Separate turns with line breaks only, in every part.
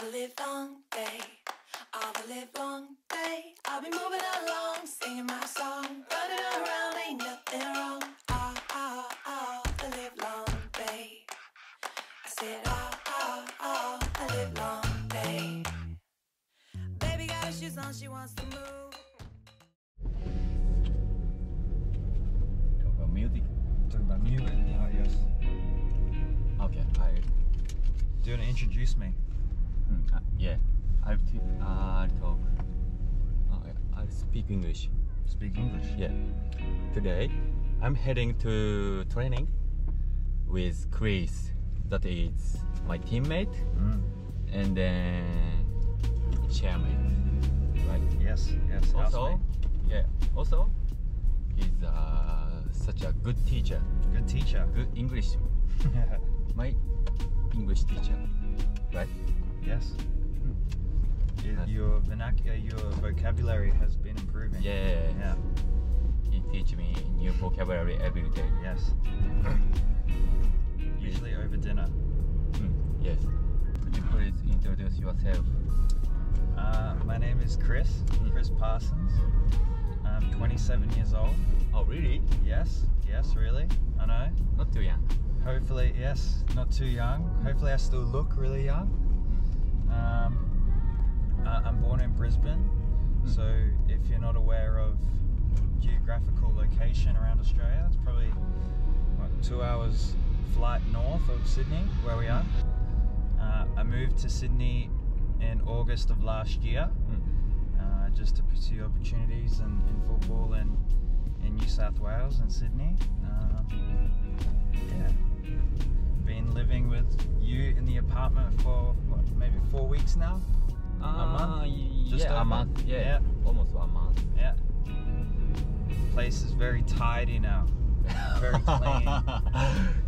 the live long day, all the live long day. I'll be moving along, singing my song, running around, ain't nothing wrong. Ah, ah, ah, all, all, all the live long day. I said all, all, all the live long day. Baby got her shoes on, she wants to move.
Talk about music.
Talking about music. Oh yes.
Okay, I.
Do you want to introduce me?
Mm, uh, yeah, I'll t- uh, talk. Uh, I speak English.
Speak English.
Yeah. Today, I'm heading to training with Chris. That is my teammate
Mm.
and then chairman. Right.
Yes. Yes.
Also, yeah. Also, he's uh, such a good teacher.
Good teacher.
Good English. My English teacher. Right.
Yes.
Yes.
Your vernacular, your vocabulary has been improving.
Yeah.
Yeah.
He teach me new vocabulary every day.
Yes. Usually over dinner.
Mm, yes. Could you please introduce yourself?
Uh, my name is Chris.
Mm.
Chris Parsons. I'm 27 years old.
Oh, really?
Yes. Yes. Really. I know.
Not too young.
Hopefully, yes. Not too young. Hopefully, I still look really young. Brisbane,
Mm.
so if you're not aware of geographical location around Australia, it's probably what, two hours flight north of Sydney, where we are. Uh, I moved to Sydney in August of last year,
Mm.
uh, just to pursue opportunities in, in football in, in New South Wales and Sydney. Um, yeah. Been living with you in the apartment for what, maybe four weeks now.
Uh, y-
Just
yeah, a month. Yeah,
Yeah.
almost a month.
Yeah. Place is very tidy now. Very clean.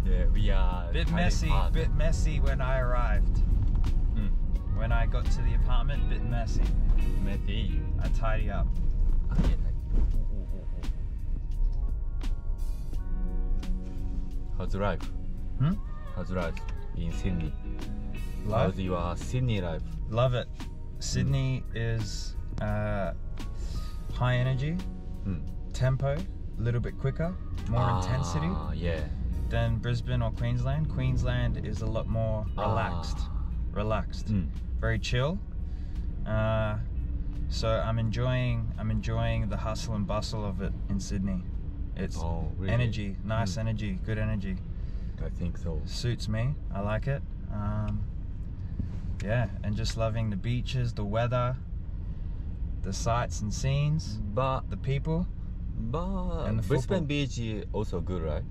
yeah, we are.
Bit messy,
part.
bit messy when I arrived.
Mm,
When I got to the apartment, bit messy.
messy.
I tidy up.
Ah, ooh. How's life?
Hmm?
How's life in Sydney?
Life?
How's your Sydney life?
Love it. Sydney is uh, high energy,
Mm.
tempo, a little bit quicker, more
Ah,
intensity
Yeah.
than Brisbane or Queensland. Queensland is a lot more relaxed.
Ah.
Relaxed.
Mm.
Very chill. Uh, so I'm enjoying I'm enjoying the hustle and bustle of it in Sydney. It's
Oh, really?
energy, nice
Mm.
energy, good energy.
I think so.
Suits me. I like it. Um, yeah, and just loving the beaches, the weather, the sights and scenes,
But
the people.
but
And the
Brisbane
football.
Beach is also good, right?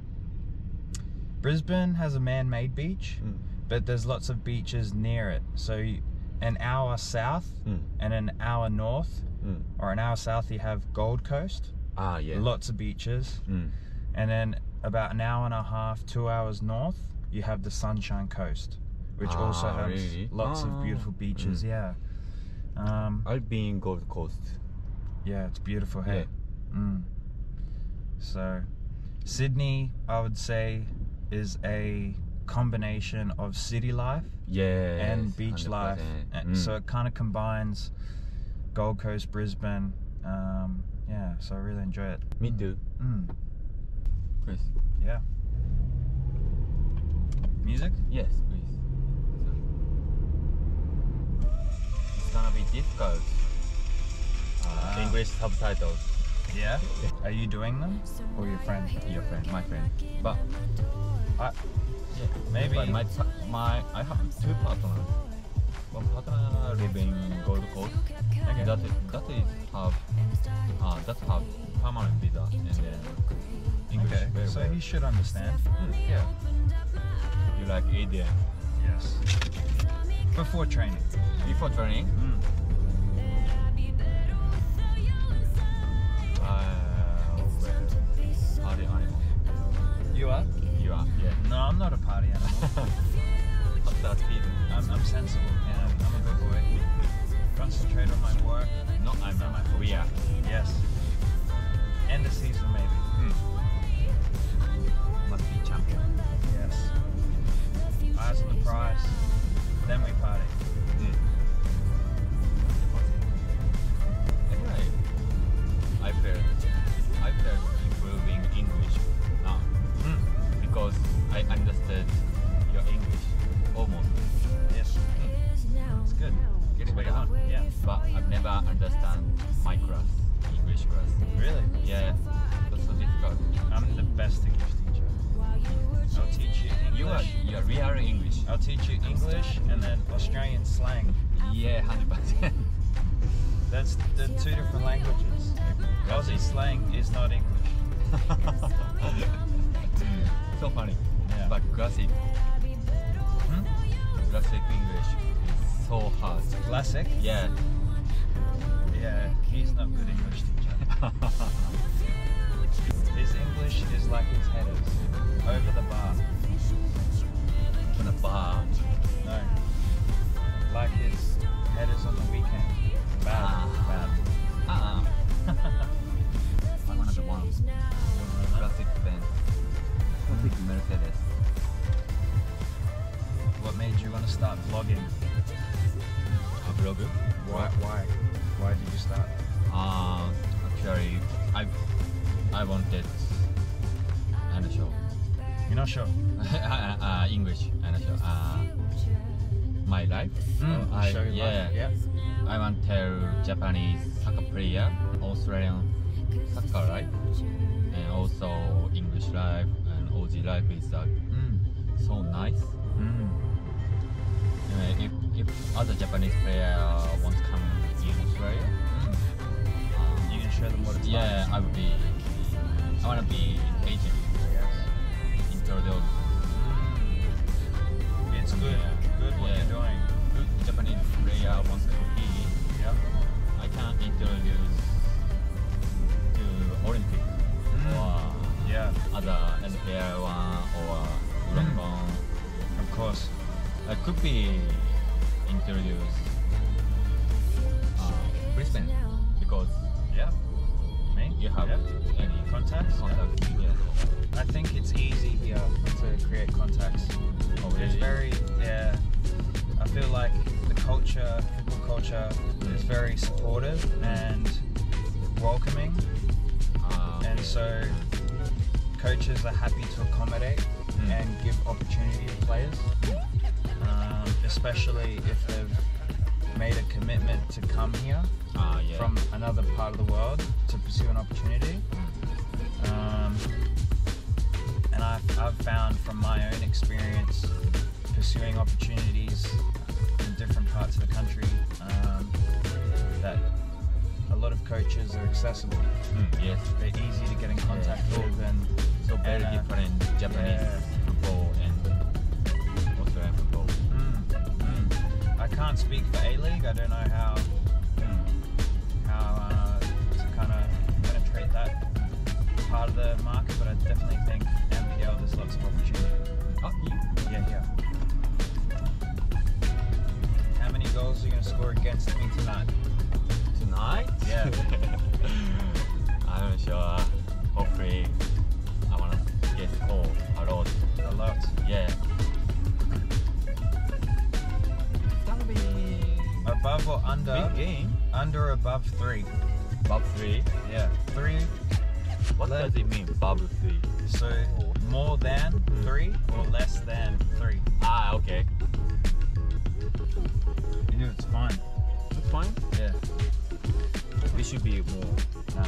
Brisbane has a man-made beach,
Mm.
but there's lots of beaches near it. So you, an hour south
Mm.
and an hour north,
Mm.
or an hour south, you have Gold Coast.
Ah, yeah.
Lots of beaches.
Mm.
And then about an hour and a half, two hours north, you have the Sunshine Coast, which also
Ah,
has
really?
lots
Ah.
of beautiful beaches.
Mm.
Yeah. Um,
I've been in Gold Coast.
yeah, it's beautiful. Hey.
Yeah.
Mm. So, Sydney, I would say, is a combination of city life
Yeah.
and beach life. And So it kind of combines Gold Coast, Brisbane. Um, yeah, so I really enjoy it.
Me too.
Mm.
Chris.
Yeah. Music?
Yes, please. Gonna be difficult. Uh,
Ah.
English subtitles.
Yeah. Are you doing them? Or your friend?
Your friend, my friend. But
I,
yeah,
Maybe-
But my my I have two partners. One partner live in Gold Coast.
Okay.
That is, that is have uh, that have permanent visa and then English
okay.
very
So
well.
he should understand.
Mm, yeah. You like EDM
Yes. Before training.
before training?
Mm.
Uh, well, party animal.
You are?
You are, yeah.
No, I'm not a party animal.
What's that?
I'm, I'm sensible. Yeah, I'm a good boy. Concentrate on my work.
No, I'm not. We are. English.
You
are you are real English.
I'll teach you English and then Australian slang.
Yeah, hundred percent.
That's the two different languages. Aussie slang is not English.
so funny.
Yeah.
But classic,
Hmm?
classic English is so hard.
Classic?
Yeah.
Yeah, he's not good English teacher. His English is like his headers. Over the bar.
On the bar.
No. Like his headers on the weekend. Bad.
Ah. Ah. I wanna be one. Classic Benz. Classic Mercedes.
Bad. What made you want to start vlogging?
A vlog?
Why? Why? Why did you start?
Uh, actually, I I wanted
Not sure.
uh, English and show uh, my life.
Mm,
Uh, I,
show
yeah,
life. Yeah.
I want to tell Japanese soccer player, Australian soccer life, and also English life and Aussie life is uh,
Mm.
so nice.
Mm.
Uh, if if other Japanese player wants to come in Australia,
Mm.
uh,
You can show them what it's
yeah,
like.
I would be. I wanna be agent.
Yes.
Introduce
Mm. It's good.
Yeah.
Good what
Yeah.
you're doing.
good Japanese player wants to compete.
Yep.
I can introduce to Olympic
Mm.
or
Yeah.
other NPL one or London.
Of course.
I could be introduced uh, Brisbane because
Yeah.
You have
Yeah.
any
Contacts? Yeah.
contacts. Yeah.
I think it's easy here to create contacts.
Oh,
It's very, yeah. I feel like the culture, football culture, is very supportive and welcoming,
Uh,
and so coaches are happy to accommodate
Mm.
and give opportunity to players, um, especially if they've made a commitment to come here
uh, yeah.
from another part of the world to pursue an opportunity. Um, and I've, I've found from my own experience pursuing opportunities in different parts of the country um, that a lot of coaches are accessible.
Mm, yes.
They're easy to get in contact
Yeah.
with, and
So very
And, uh,
different Japanese
yeah.
football and Australian football.
mm, mm. I can't speak for A League. I don't know how part of the market, but I definitely think NPL there's lots of opportunity.
Oh, you?
Yeah, yeah. How many goals are you going to score against me tonight?
Tonight?
Yeah.
I'm not sure. Hopefully, I wanna get score a lot.
A lot.
Yeah. Gonna be
Above or under?
big game.
Under or above three?
Above three.
Yeah. Three.
What does it mean? Bob three.
So more than three or less than three?
Ah, okay.
You know, it's fine.
That's fine.
Yeah.
We should be more.
Nah.